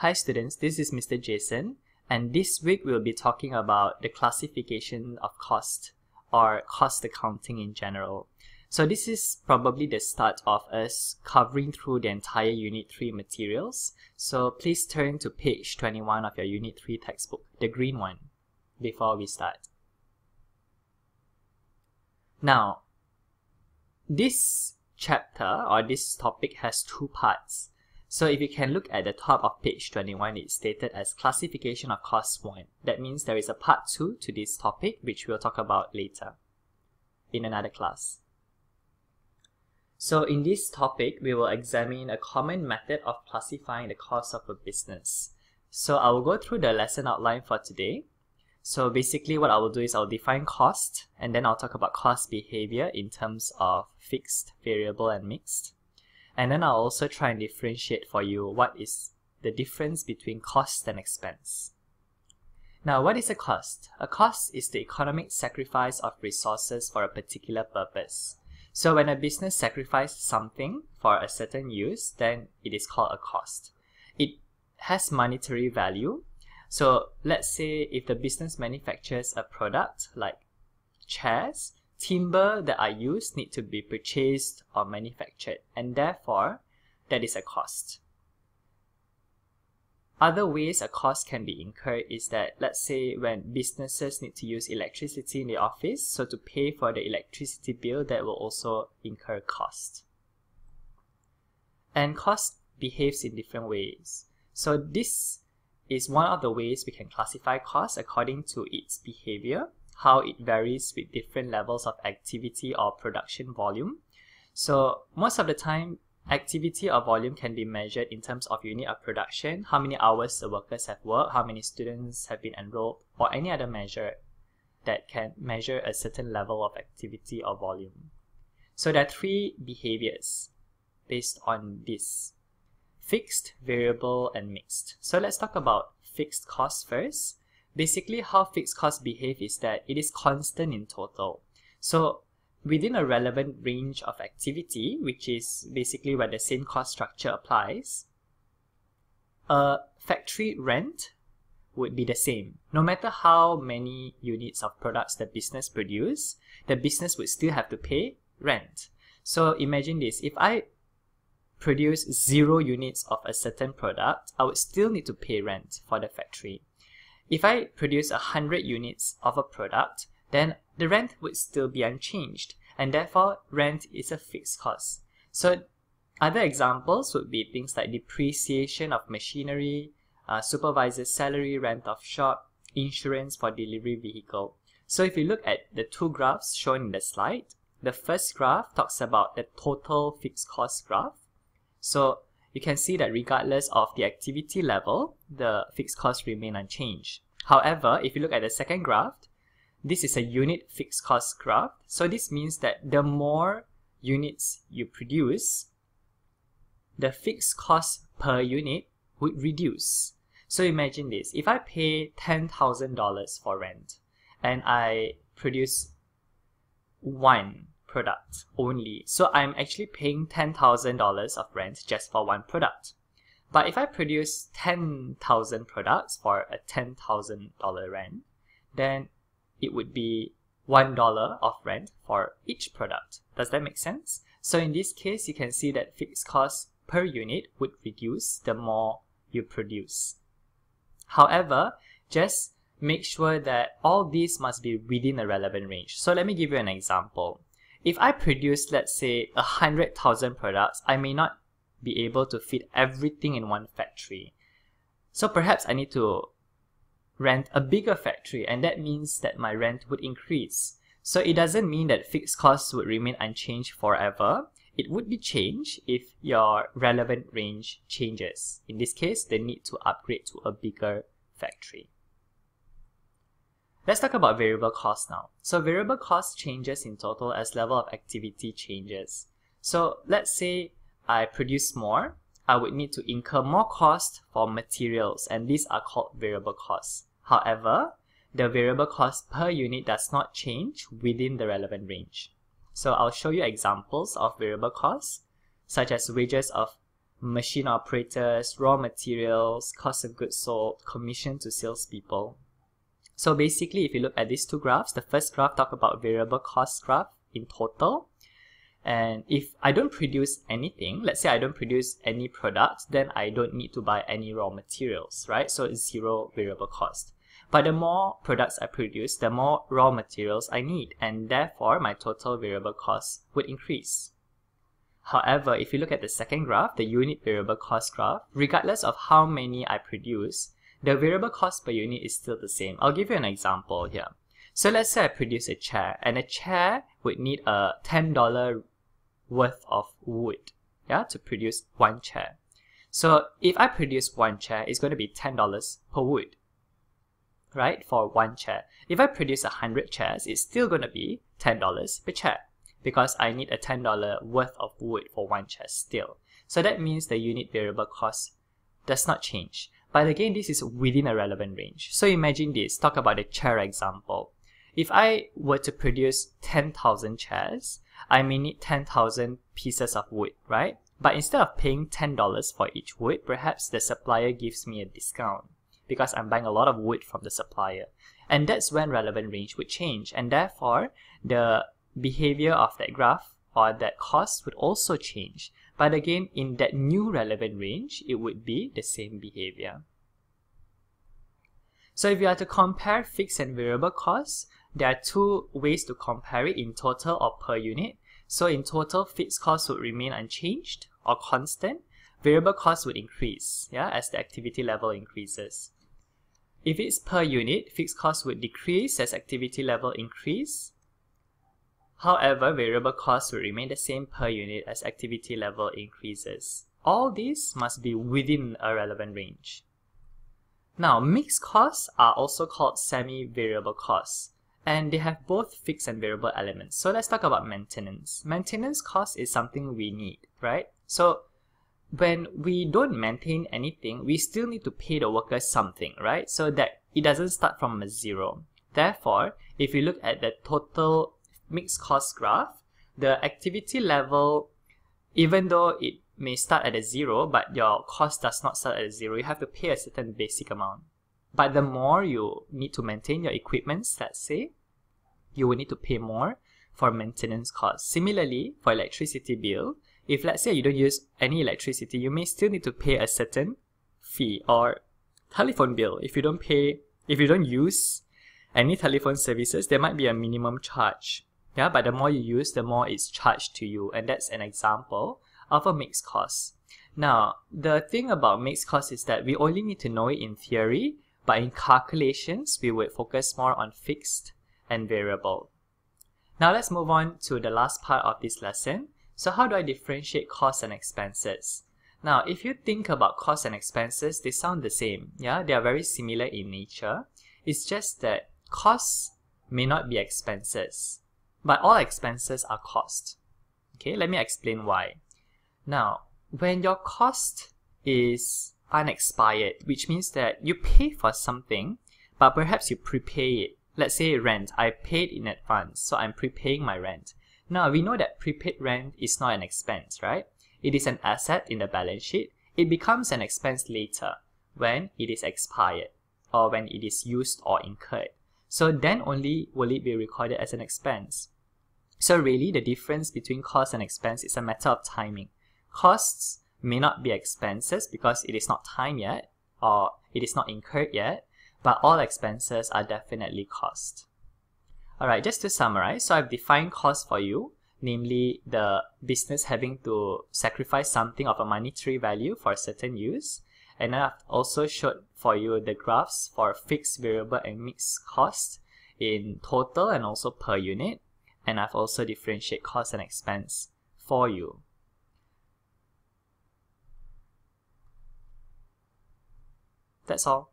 Hi students, this is Mr. Jason and this week we'll be talking about the classification of cost or cost accounting in general. So this is probably the start of us covering through the entire Unit 3 materials. So please turn to page 21 of your Unit 3 textbook, the green one, before we start. Now, this chapter or this topic has two parts. So if you can look at the top of page 21, it's stated as classification of cost 1. That means there is a part 2 to this topic, which we'll talk about later in another class. So in this topic, we will examine a common method of classifying the cost of a business. So I will go through the lesson outline for today. So basically what I will do is I'll define cost and then I'll talk about cost behavior in terms of fixed, variable, and mixed. And then I'll also try and differentiate for you what is the difference between cost and expense. Now, what is a cost? A cost is the economic sacrifice of resources for a particular purpose. So when a business sacrifices something for a certain use, then it is called a cost. It has monetary value. So let's say if the business manufactures a product like chairs, timber that are used need to be purchased or manufactured and therefore that is a cost. Other ways a cost can be incurred is that let's say when businesses need to use electricity in the office so to pay for the electricity bill that will also incur cost. And cost behaves in different ways. So this is one of the ways we can classify cost according to its behavior how it varies with different levels of activity or production volume. So most of the time, activity or volume can be measured in terms of unit of production, how many hours the workers have worked, how many students have been enrolled, or any other measure that can measure a certain level of activity or volume. So there are three behaviors based on this. Fixed, variable, and mixed. So let's talk about fixed costs first. Basically, how fixed costs behave is that it is constant in total. So within a relevant range of activity, which is basically where the same cost structure applies, a factory rent would be the same. No matter how many units of products the business produce, the business would still have to pay rent. So imagine this, if I produce zero units of a certain product, I would still need to pay rent for the factory. If I produce 100 units of a product, then the rent would still be unchanged, and therefore rent is a fixed cost. So other examples would be things like depreciation of machinery, uh, supervisor's salary, rent of shop, insurance for delivery vehicle. So if you look at the two graphs shown in the slide, the first graph talks about the total fixed cost graph. So you can see that regardless of the activity level, the fixed costs remain unchanged. However, if you look at the second graph, this is a unit fixed cost graph. So this means that the more units you produce, the fixed cost per unit would reduce. So imagine this, if I pay $10,000 for rent and I produce one product only. So I'm actually paying $10,000 of rent just for one product. But if I produce 10,000 products for a $10,000 rent, then it would be $1 of rent for each product. Does that make sense? So in this case, you can see that fixed cost per unit would reduce the more you produce. However, just make sure that all these must be within a relevant range. So let me give you an example. If I produce, let's say, 100,000 products, I may not be able to fit everything in one factory. So perhaps I need to rent a bigger factory and that means that my rent would increase. So it doesn't mean that fixed costs would remain unchanged forever. It would be changed if your relevant range changes. In this case, the need to upgrade to a bigger factory. Let's talk about variable cost now. So variable cost changes in total as level of activity changes. So let's say I produce more, I would need to incur more cost for materials and these are called variable costs. However, the variable cost per unit does not change within the relevant range. So I'll show you examples of variable costs such as wages of machine operators, raw materials, cost of goods sold, commission to salespeople. So basically, if you look at these two graphs, the first graph talk about variable cost graph in total. And if I don't produce anything, let's say I don't produce any product, then I don't need to buy any raw materials, right? So it's zero variable cost. But the more products I produce, the more raw materials I need, and therefore my total variable cost would increase. However, if you look at the second graph, the unit variable cost graph, regardless of how many I produce, the variable cost per unit is still the same. I'll give you an example here. So let's say I produce a chair, and a chair would need a $10 worth of wood yeah, to produce one chair. So if I produce one chair, it's going to be $10 per wood, right, for one chair. If I produce 100 chairs, it's still going to be $10 per chair because I need a $10 worth of wood for one chair still. So that means the unit variable cost does not change. But again, this is within a relevant range. So imagine this, talk about the chair example. If I were to produce 10,000 chairs, I may need 10,000 pieces of wood, right? But instead of paying $10 for each wood, perhaps the supplier gives me a discount because I'm buying a lot of wood from the supplier. And that's when relevant range would change. And therefore, the behavior of that graph or that cost would also change. But again, in that new relevant range, it would be the same behavior. So if you are to compare fixed and variable costs, there are two ways to compare it in total or per unit. So in total, fixed costs would remain unchanged or constant. Variable costs would increase yeah, as the activity level increases. If it's per unit, fixed costs would decrease as activity level increase. However, variable costs will remain the same per unit as activity level increases. All these must be within a relevant range. Now, mixed costs are also called semi-variable costs, and they have both fixed and variable elements. So let's talk about maintenance. Maintenance cost is something we need, right? So when we don't maintain anything, we still need to pay the workers something, right? So that it doesn't start from a zero. Therefore, if you look at the total mixed cost graph, the activity level, even though it may start at a zero, but your cost does not start at a zero, you have to pay a certain basic amount. But the more you need to maintain your equipments, let's say, you will need to pay more for maintenance costs. Similarly, for electricity bill, if let's say you don't use any electricity, you may still need to pay a certain fee or telephone bill. If you don't pay, if you don't use any telephone services, there might be a minimum charge. Yeah, but the more you use, the more it's charged to you. And that's an example of a mixed cost. Now, the thing about mixed cost is that we only need to know it in theory, but in calculations, we would focus more on fixed and variable. Now let's move on to the last part of this lesson. So how do I differentiate costs and expenses? Now, if you think about costs and expenses, they sound the same. Yeah, they are very similar in nature. It's just that costs may not be expenses but all expenses are cost. Okay, let me explain why. Now, when your cost is unexpired, which means that you pay for something, but perhaps you prepay it. Let's say rent, I paid in advance, so I'm prepaying my rent. Now, we know that prepaid rent is not an expense, right? It is an asset in the balance sheet. It becomes an expense later when it is expired or when it is used or incurred. So then only will it be recorded as an expense. So really the difference between cost and expense is a matter of timing. Costs may not be expenses because it is not time yet or it is not incurred yet, but all expenses are definitely cost. Alright, just to summarize, so I've defined cost for you, namely the business having to sacrifice something of a monetary value for a certain use. And I've also showed for you the graphs for fixed, variable, and mixed cost in total and also per unit. And I've also differentiate cost and expense for you. That's all.